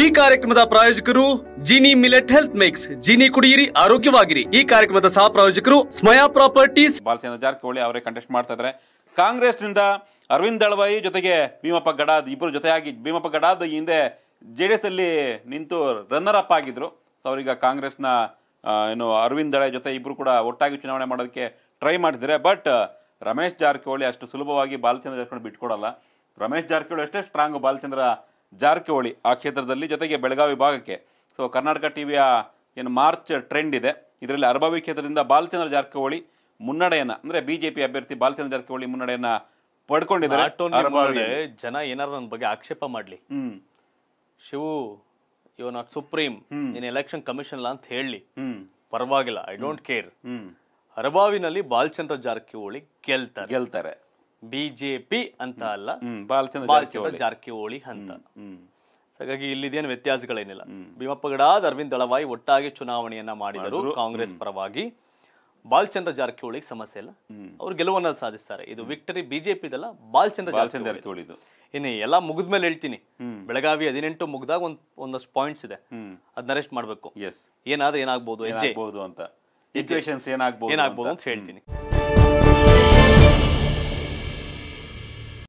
ಈ ಕಾರ್ಯಕ್ರಮದ ಪ್ರಾಯೋಜಕರು Jini millet health mix. Jini ಕುಡಿಯಿರಿ, ಆರೋಗ್ಯವಾಗಿರಿ. ಈ ಕಾರ್ಯಕ್ರಮದ ಸಹ ಪ್ರಾಯೋಜಕರು ಸ್ಮಯಾ ಪ್ರಾಪರ್ಟೀಸ್. ಬಾಲಚಂದ್ರ ಜಾರಕಿಹೊಳಿ ಅವರೇ ಕಂಟೆಸ್ಟ್ ಮಾಡ್ತಾ ಇದ್ದಾರೆ. ಕಾಂಗ್ರೆಸ್ನಿಂದ ಅರವಿಂದ್ ದಳವಾಯಿ ಜೊತೆಗೆ ಭೀಮಪ್ಪ ಗಡಾದ್ ಇಬ್ಬರು ಜೊತೆಯಾಗಿ ಭೀಮಪ್ಪ ಗಡಾದ್ ಹಿಂದೆ ಜೆ ಡಿ ಎಸ್ ಅಲ್ಲಿ ನಿಂತು ರನ್ನರ್ ಅಪ್ ಆಗಿದ್ರು. ಸೊ ಅವರೀಗ ಕಾಂಗ್ರೆಸ್ನ ಏನು ಅರವಿಂದ್ ದಳೆ ಜೊತೆ ಇಬ್ರು ಕೂಡ ಒಟ್ಟಾಗಿ ಚುನಾವಣೆ ಮಾಡೋದಕ್ಕೆ ಟ್ರೈ ಮಾಡಿದ್ದಾರೆ ಬಟ್ ರಮೇಶ್ ಜಾರಕಿಹೊಳಿ ಅಷ್ಟು ಸುಲಭವಾಗಿ ಬಾಲಚಂದ್ರ ಜಾರಕಿಹೊಳಿ ಬಿಟ್ಕೊಡಲ್ಲ. ರಮೇಶ್ ಜಾರಕಿಹೊಳಿ ಅಷ್ಟೇ ಸ್ಟ್ರಾಂಗ್ ಬಾಲಚಂದ್ರ ಜಾರಕಿಹೊಳಿ ಆ ಕ್ಷೇತ್ರದಲ್ಲಿ ಜೊತೆಗೆ ಬೆಳಗಾವಿ ಭಾಗಕ್ಕೆ ಸೊ ಕರ್ನಾಟಕ ಟಿವಿಯ ಏನು ಮಾರ್ಚ್ ಟ್ರೆಂಡ್ ಇದೆ. ಇದರಲ್ಲಿ ಅರಬಾವಿ ಕ್ಷೇತ್ರದಿಂದ ಬಾಲಚಂದ್ರ ಜಾರಕಿಹೊಳಿ ಮುನ್ನಡೆಯನ್ನ ಅಂದ್ರೆ ಬಿಜೆಪಿ ಅಭ್ಯರ್ಥಿ ಬಾಲಚಂದ್ರ ಜಾರಕಿಹೊಳಿ ಮುನ್ನಡೆಯನ್ನ ಪಡ್ಕೊಂಡಿದ್ದಾರೆ. ಜನ ಏನಾರು ನನ್ನ ಬಗ್ಗೆ ಆಕ್ಷೇಪ ಮಾಡ್ಲಿ. ಹ್ಮ್. Shivu you not supreme. ನೀನ್ ಎಲೆಕ್ಷನ್ ಕಮಿಷನ್ ಅಂತ ಹೇಳಿ. ಪರವಾಗಿಲ್ಲ ಐ ಡೋಂಟ್ ಕೇರ್ ಅರಬಾವಿನಲ್ಲಿ ಬಾಲಚಂದ್ರ ಜಾರಕಿಹೊಳಿ ಗೆಲ್ತಾರೆ. ಗೆಲ್ತಾರೆ. ಬಿಜೆಪಿ ಅಂತ ಅಲ್ಲ ಬಾಲಚಂದ್ರ ಜಾರಕಿಹೊಳಿ. ಜಾರಕಿಹೊಳಿ ಅಂತ. ಹಾಗಾಗಿ ಇಲ್ಲಿದೇನು ವ್ಯತ್ಯಾಸಗಳೇನಿಲ್ಲ. ಭೀಮಪ್ಪಗಡಾದ್ ಅರವಿಂದ್ ದಳವಾಯಿ ಒಟ್ಟಾಗಿ ಚುನಾವಣೆಯನ್ನ ಮಾಡಿದರು ಕಾಂಗ್ರೆಸ್ ಪರವಾಗಿ. ಬಾಲಚಂದ್ರ ಜಾರಕಿಹೊಳಿಗೆ ಸಮಸ್ಯೆ ಇಲ್ಲ. ಅವ್ರು ಗೆಲುವನ್ನ ಸಾಧಿಸ್ತಾರೆ. ಇದು ವಿಕ್ಟರಿ ಬಿಜೆಪಿದಲ್ಲ ಬಾಲಚಂದ್ರ ಬಾಲಚಂದ್ರ ಜಾರಕಿಹೊಳಿ. ಇನ್ನು ಎಲ್ಲ ಮುಗಿದ್ಮೇಲೆ ಹೇಳ್ತೀನಿ. ಬೆಳಗಾವಿ ಹದಿನೆಂಟು ಮುಗ್ದಾಗ ಒಂದ್ ಒಂದಷ್ಟು ಪಾಯಿಂಟ್ಸ್ ಇದೆ. ಅದನ್ನ ಅರೆಸ್ಟ್ ಮಾಡ್ಬೇಕು. ಎಸ್ ಏನಾದ್ರೆ ಏನಾಗ್ಬೋದು ಅಂತ. ಏನಾಗ್ಬೋದು ಅಂತ. ಹೇಳ್ತೀನಿ.